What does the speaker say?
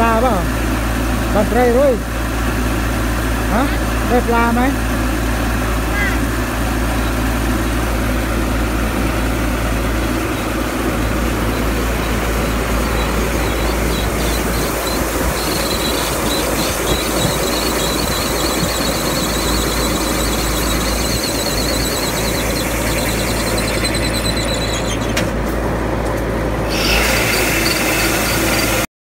ปลาเปล่าบันไรรุ่ยฮะได้ปลาไหม